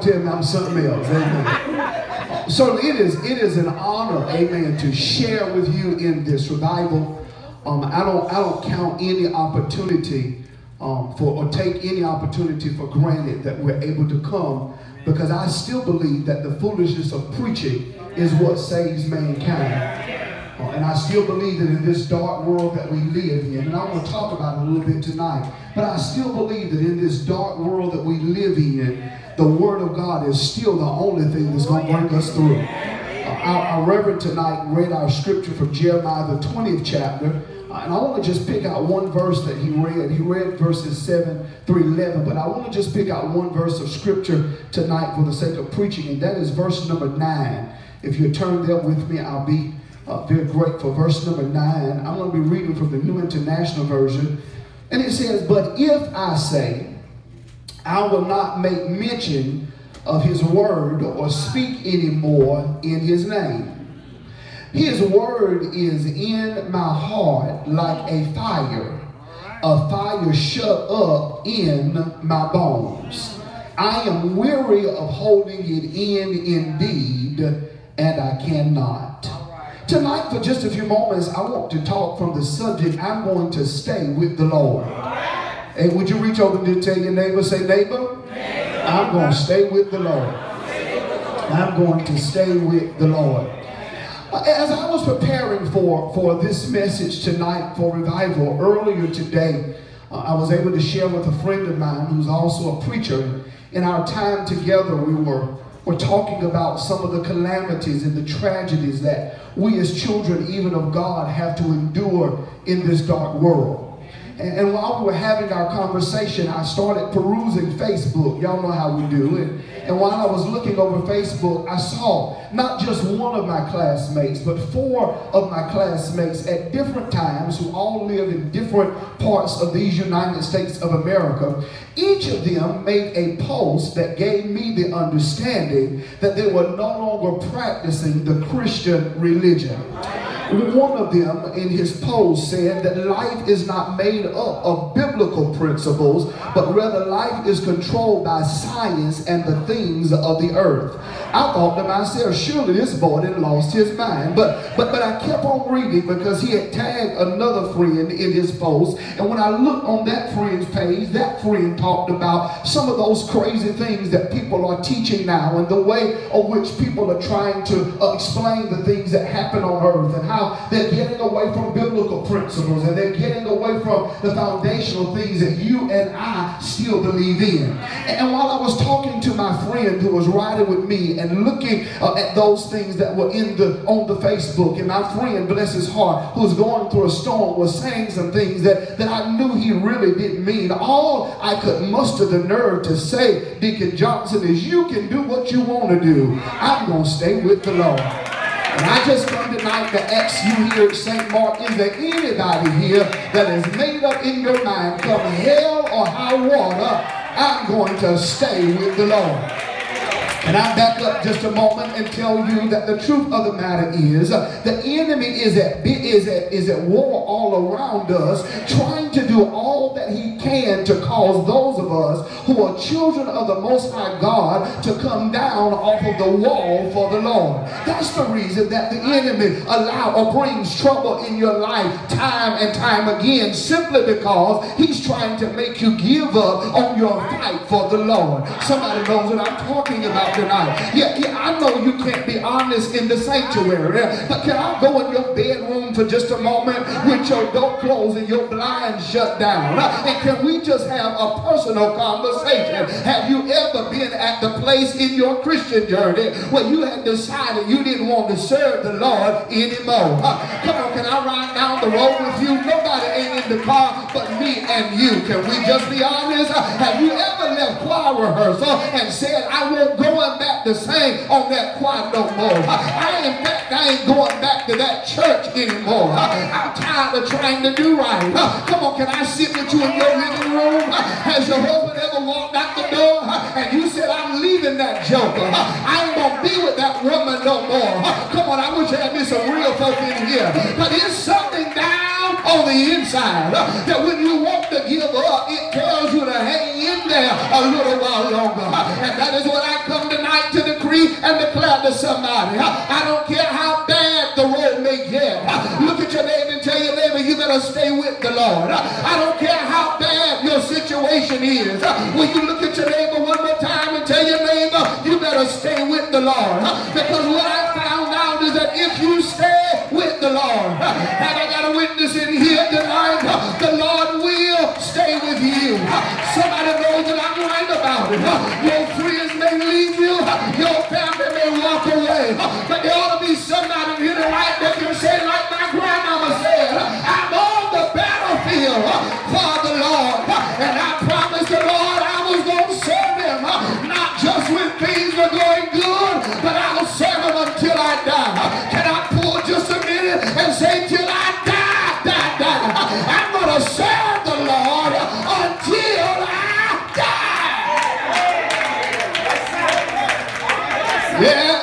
tell me I'm something else. Amen. so it is it is an honor, amen, to share with you in this revival. Um, I don't I don't count any opportunity um, for or take any opportunity for granted that we're able to come because I still believe that the foolishness of preaching is what saves mankind. And I still believe that in this dark world that we live in, and I want to talk about it a little bit tonight, but I still believe that in this dark world that we live in, the Word of God is still the only thing that's going to bring us through. Our, our, Reverend tonight read our scripture from Jeremiah, the 20th chapter. Uh, and I want to just pick out one verse that he read. He read verses 7 through 11, but I want to just pick out one verse of scripture tonight for the sake of preaching, and that is verse number 9. If you turn there with me, I'll be uh, very grateful. Verse number 9, I'm going to be reading from the New International Version. And it says, But if I say, I will not make mention of his word or speak anymore in his name. His word is in my heart like a fire, a fire shut up in my bones. I am weary of holding it in indeed, and I cannot. Tonight, for just a few moments, I want to talk from the subject I'm going to stay with the Lord. And would you reach over to tell your neighbor, say, neighbor, neighbor I'm going to stay with the Lord. I'm going to stay with the Lord. As I was preparing for, for this message tonight for revival, earlier today, uh, I was able to share with a friend of mine who's also a preacher. In our time together, we were, were talking about some of the calamities and the tragedies that we as children, even of God, have to endure in this dark world. And, and, while we were having our conversation, I started perusing Facebook. Y'all know how we do. And, and while I was looking over Facebook, I saw not just one of my classmates, but four of my classmates at different times who all lived in different parts of these United States of America. Each of them made a post that gave me the understanding that they were no longer practicing the Christian religion. One of them in his post said that life is not made up of biblical principles, but rather life is controlled by science and the things of the earth. I thought to myself, surely this boy had lost his mind. But but but I kept on reading because he had tagged another friend in his post. And when I looked on that friend's page, that friend talked about some of those crazy things that people are teaching now and the way of which people are trying to uh, explain the things that happen on earth and how they're getting away from biblical principles and they're getting away from the foundational things that you and I still believe in. And while I was talking to my friend who was riding with me and looking uh, at those things that were in the on the Facebook. And my friend, bless his heart, who was going through a storm, was saying some things that, that I knew he really didn't mean. All I could muster the nerve to say, Deacon Johnson, is you can do what you want to do. I'm going to stay with the Lord. And I just come tonight to ask you here at St. Mark, is there anybody here that has made up in your mind, come hell or high water, I'm going to stay with the Lord. And I back up just a moment and tell you that the truth of the matter is the enemy is at, is, at, is at war all around us, trying to do all that he can to cause those of us who are children of the Most High God to come down off of the wall for the Lord. That's the reason that the enemy allow or brings trouble in your life time and time again, simply because he's trying to make you give up on your fight for the Lord. Somebody knows what I'm talking about tonight. Yeah, yeah, I know you can't be honest in the sanctuary, but can I go in your bedroom for just a moment with your door closed and your blinds shut down? And can we just have a personal conversation? Have you ever been at the place in your Christian journey where you had decided you didn't want to serve the Lord anymore? Come on, can I ride down the road with you? Nobody ain't in the car but and you. Can we just be honest? Have you ever left choir rehearsal and said, I won't go going back to sing on that choir no more. I, in back, I ain't going back to that church anymore. I'm tired of trying to do right. Come on, can I sit with you in your living room? Has your husband ever walked out the door and you said, I'm leaving that joker. I ain't to be with that woman no more. Come on, I wish I had me some real folk in here. But it's something down on the inside that when you to give up, it tells you to hang in there a little while longer. And that is what I come tonight to decree and declare to somebody. I don't care how bad the road may get. Look at your neighbor and tell your neighbor you better stay with the Lord. I don't care how bad your situation is. Will you look at your neighbor one more time and tell your neighbor you better stay with the Lord. Because what I found out is that if you stay with the Lord, have I got a witness in here But there ought to be somebody here tonight that can say like my grandmama said, I'm on the battlefield for the Lord. And I promised the Lord I was going to serve him. Not just when things were going good, but I'll serve him until I die. Can I pull just a minute and say till I die, die, die. I'm going to serve the Lord until I die. Yeah,